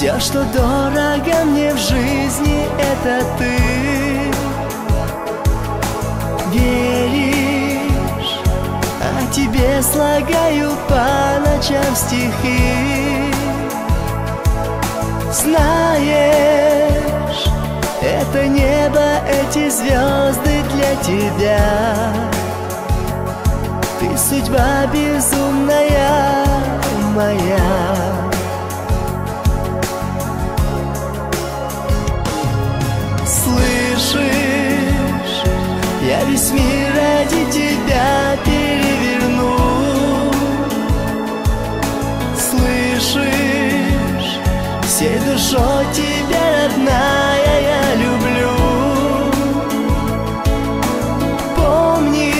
что дорого мне в жизни, это ты. Веришь, а тебе слагаю по ночам стихи. Знаешь, это небо, эти звезды для тебя. Ты судьба безумная моя весь мир ради тебя переверну. Слышишь, всей душой тебя, родная, я люблю. Помни,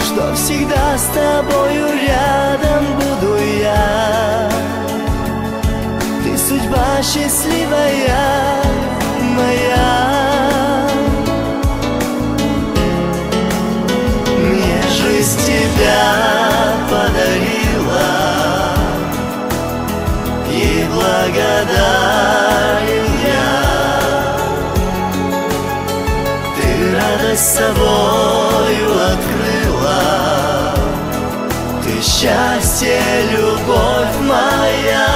что всегда с тобою рядом буду я. Ты судьба счастливая моя благодарен я Ты радость собою открыла. Ты счастье, любовь моя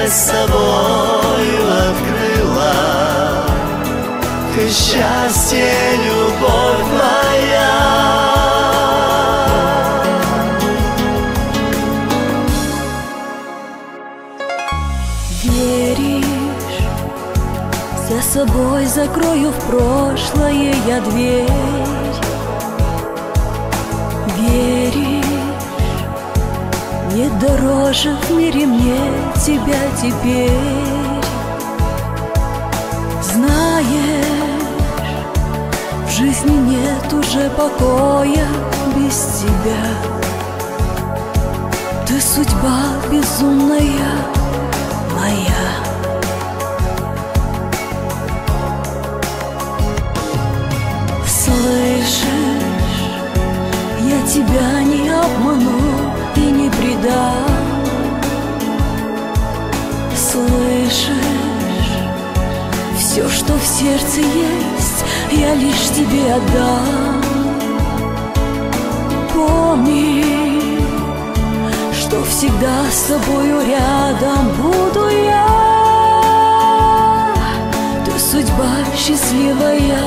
радость собою открыла. Ты счастье, любовь моя. Веришь, за собой закрою в прошлое я дверь дороже в мире мне тебя теперь. Знаешь, в жизни нет уже покоя без тебя. Ты судьба безумная все, что в сердце есть, я лишь тебе отдам. Помни, что всегда с тобою рядом буду я. Ты судьба счастливая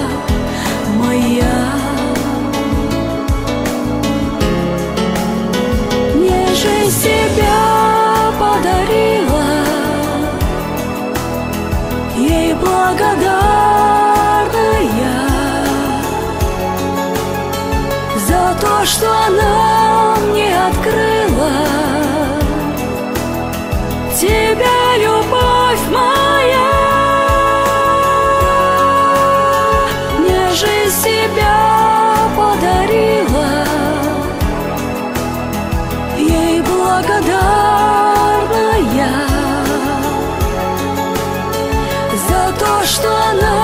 моя. Жизнь себя она мне открыла. Тебя, любовь моя. Мне жизнь себя подарила. Ей благодарна я За то, что она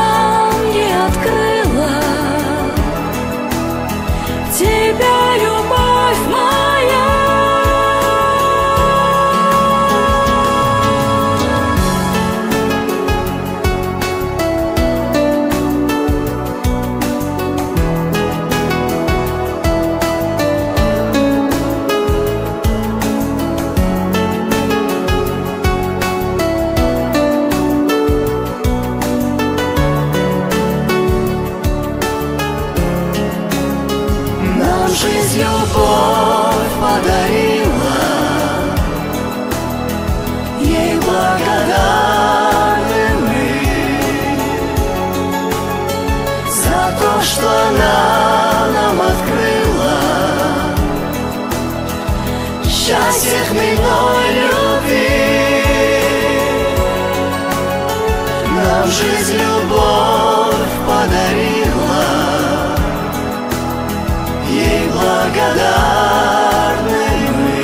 жизнь любовь подарила. Ей благодарны мы За то, что она нам открыла. Счастье хмельной любви. Нам жизнь любовь благодарны мы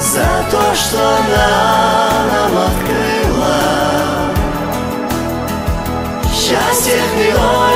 За то, что она нам открыла Счастье в неволе